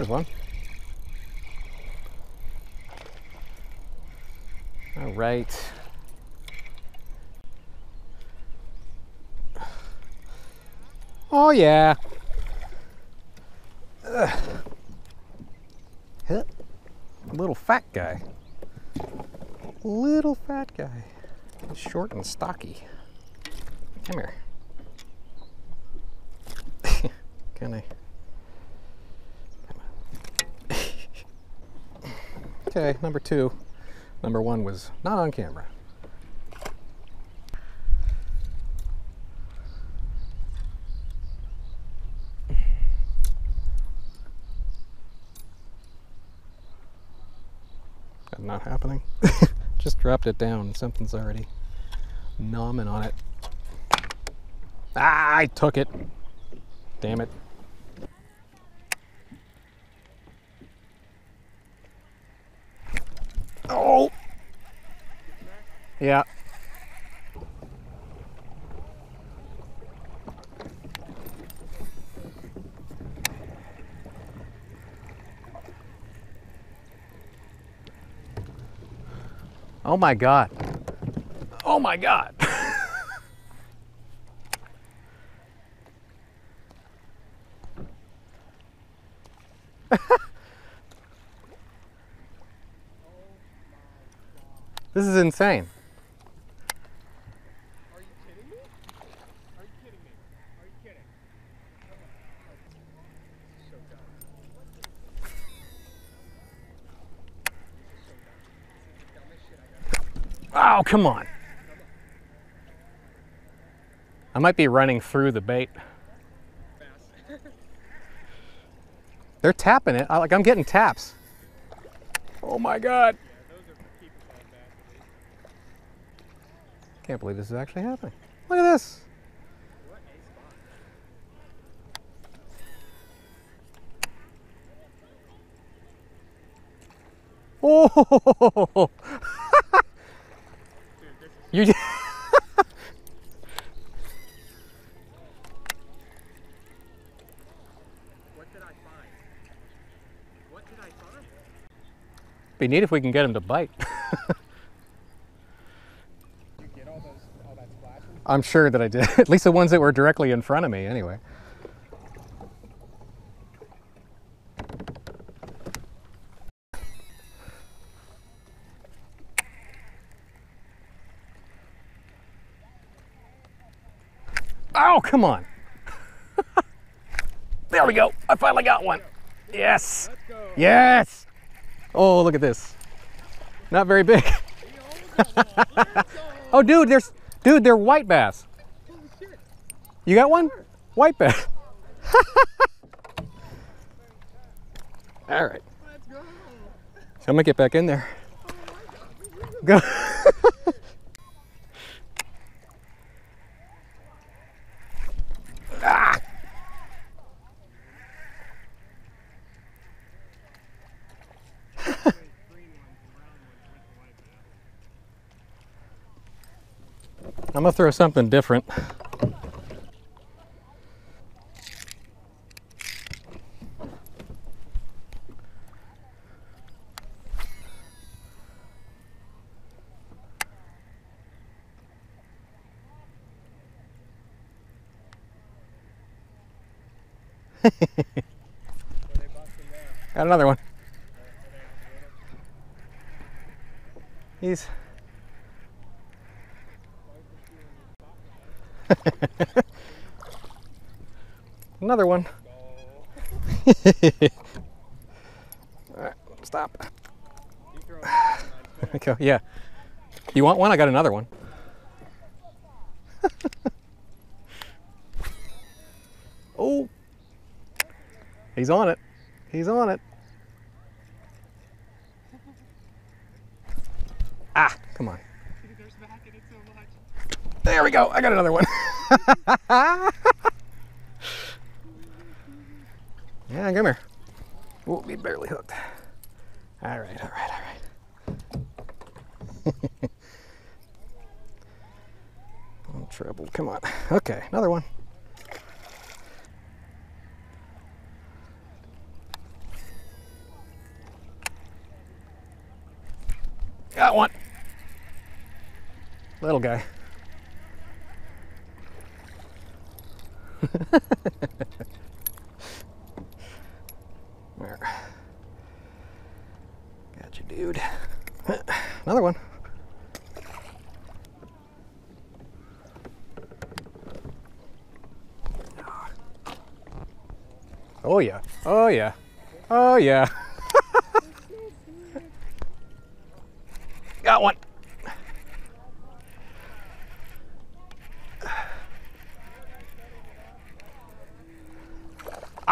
Here's one. All right. Oh yeah. Ugh. Little fat guy. Little fat guy. Short and stocky. Come here. Can I? Okay, number two. Number one was not on camera. Not happening. Just dropped it down. Something's already nomming on it. Ah, I took it. Damn it. Oh! Yeah. Oh my god. Oh my god. this is insane. Are you kidding me? Are you kidding me? Are you kidding? So dumb. This is the dumbest shit I got. Oh, come on. I might be running through the bait. They're tapping it. I, like I'm getting taps. Oh my god. yeah, those are keepers on bad. Can't believe this is actually happening. Look at this. Oh, Dude, you. j- did I find? What did I find? Be neat if we can get him to bite. Did you get all those all that splashing? I'm sure that I did. At least the ones that were directly in front of me, anyway. Oh, come on. there we go. I finally got one. Yes. Yes. Oh, look at this. Not very big. oh, dude, there's dude, they're white bass. You got one? White bass. All right. So I'm gonna get back in there. Go. ah! Green ones and round ones with the white bass. I'm gonna throw something different. Got another one. He's another one. Right, stop. You throw it. Okay, yeah. You want one? I got another one. oh. He's on it. He's on it. Ah, come on. There we go. I got another one. yeah, come here. Oh, be barely hooked. All right, all right, all right. oh, trouble. Come on. Okay, another one. Got one. Little guy. There. Got you, dude. Another one. Oh yeah. Oh yeah. Oh yeah. Got one.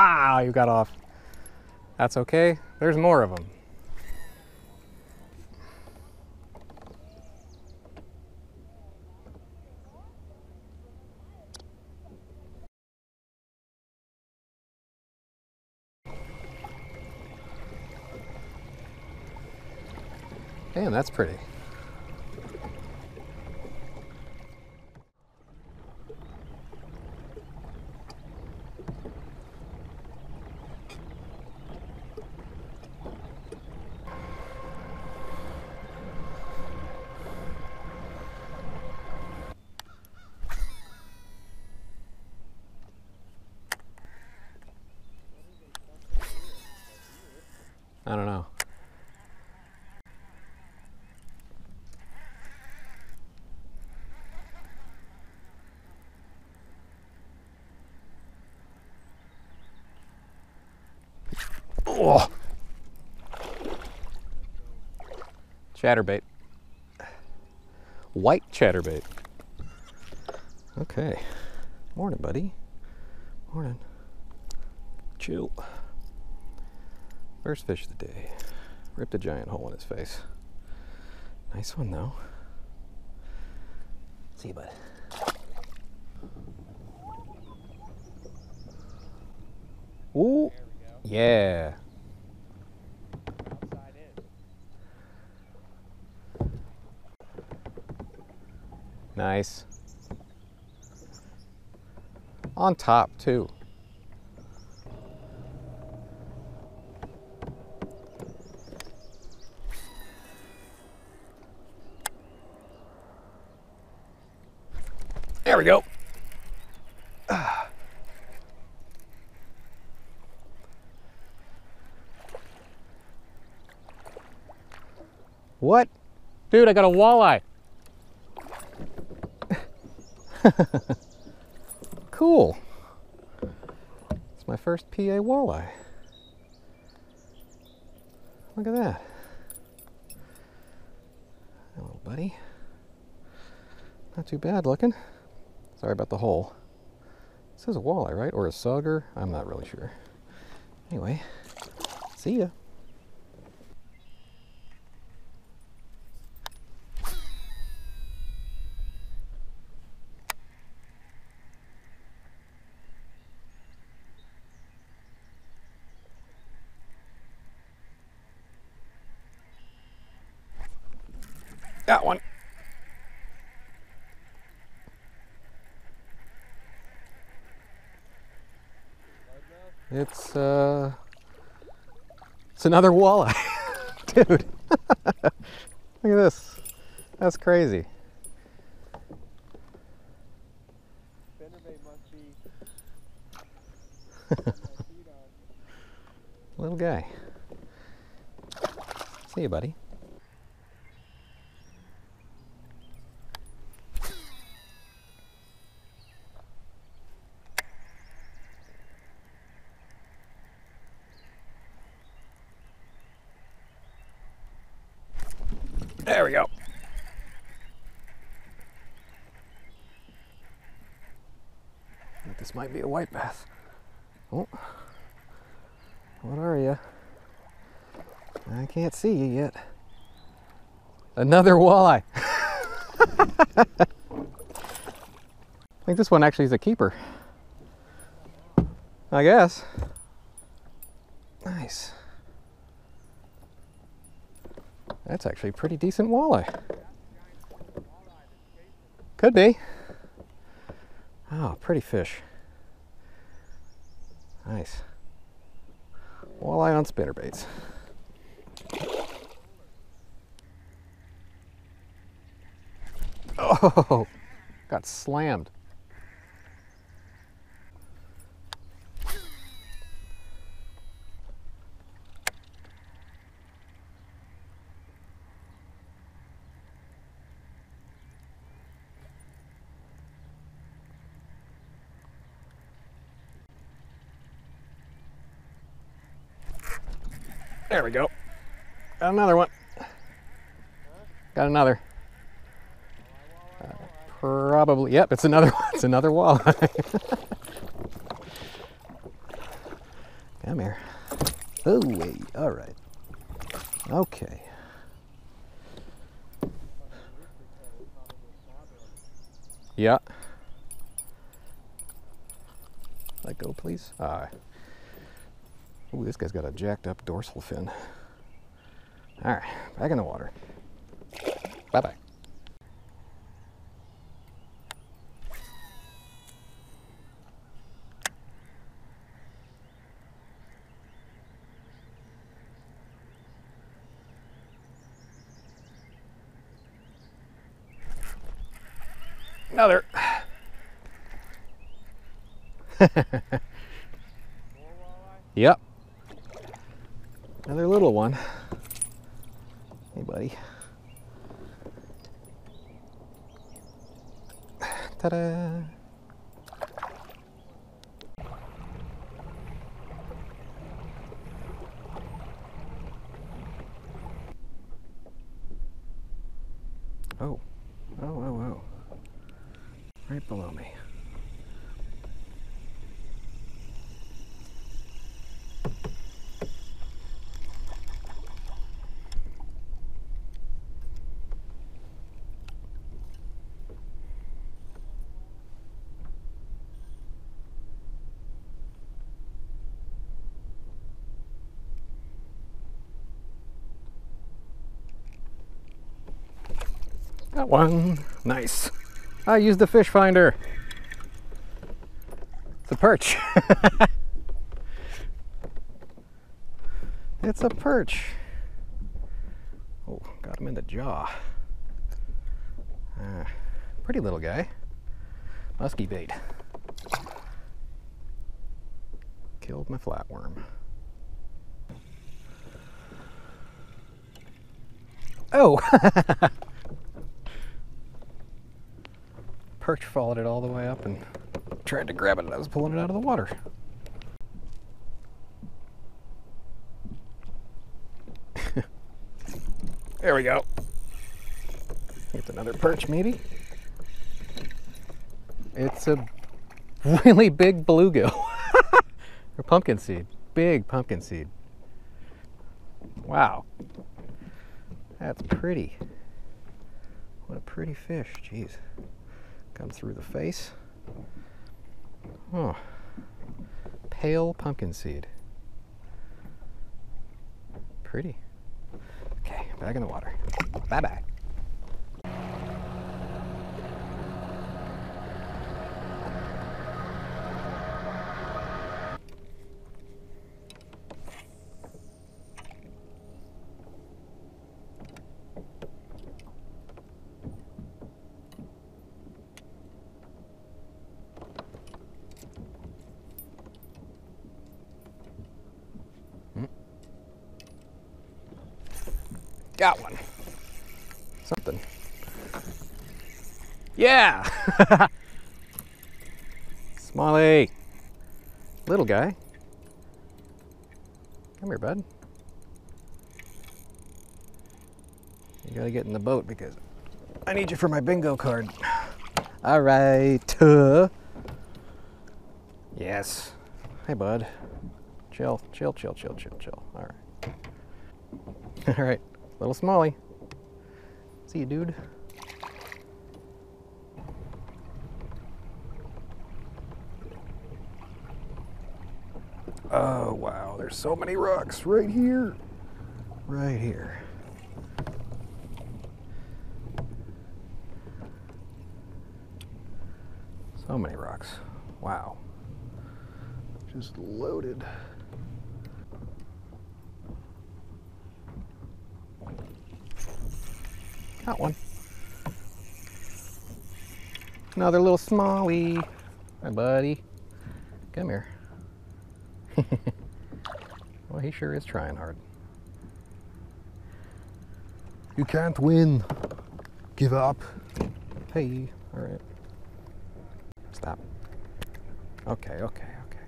Ah, you got off. That's okay. There's more of them. Damn, that's pretty. Oh. Chatterbait. White chatterbait. Okay. Morning, buddy. Morning. Chill. First fish of the day. Ripped a giant hole in his face. Nice one, though. See you, bud. Ooh. Yeah. Nice. On top, too. There we go. What? Dude, I got a walleye. cool. It's my first PA walleye. Look at that. Hello, buddy. Not too bad looking. Sorry about the hole. This is a walleye, right? Or a sauger? I'm not really sure. Anyway, see ya. Got one. It's uh it's another walleye. Dude. Look at this. That's crazy. Little guy. See you, buddy. Might be a white bass. Oh. What are you? I can't see you yet. Another walleye. I think this one actually is a keeper. I guess. Nice. That's actually a pretty decent walleye. Could be. Oh, pretty fish. Nice. Walleye on spinner baits. Oh, got slammed. There we go. Got another one. Got another. Uh, probably. Yep, it's another one. It's another walleye. Come here. Oh, wait. All right. Okay. Yeah. Let go, please. Ah. Ooh, this guy's got a jacked up dorsal fin. All right, back in the water. Bye bye. Another. yep. Little one. Hey, buddy. Ta-da! Oh, oh, oh, oh. Right below me. Got one. Nice. I used the fish finder. It's a perch. it's a perch. Oh, got him in the jaw. Ah, pretty little guy. Musky bait. Killed my flatworm. Oh! perch followed it all the way up and tried to grab it and I was pulling it out of the water. there we go. It's another perch maybe. It's a really big bluegill. or pumpkin seed. Big pumpkin seed. Wow. That's pretty. What a pretty fish. Jeez. Come through the face. Oh. Pale pumpkin seed. Pretty. Okay, back in the water. Bye bye Got one. Something. Yeah! Smallie! Little guy. Come here, bud. You gotta get in the boat because I need you for my bingo card. All right. Uh. Yes. Hey, bud. Chill, chill, chill, chill, chill, chill. All right. All right. Little Smallie. See you, dude. Oh, wow. There's so many rocks right here. Right here. So many rocks. Wow. Just loaded. Got one. Another little smallie. Hi, buddy. Come here. well, he sure is trying hard. You can't win. Give up. Hey, all right. Stop. Okay, okay, okay.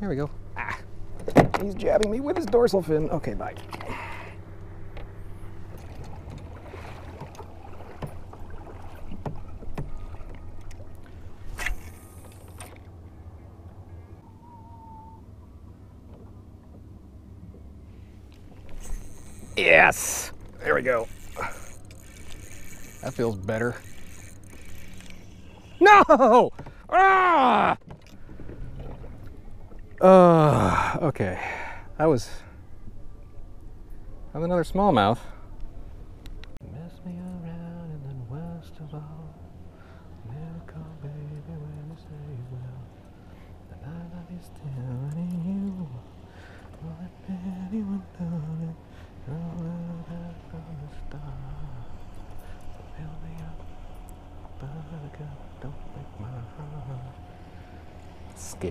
Here we go. Ah, he's jabbing me with his dorsal fin. Okay, bye. Yes! There we go. That feels better. No! Ah! Uh, okay. That was. That was another smallmouth.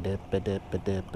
เดิดไปเดิดไปเดิดไป